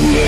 Yeah.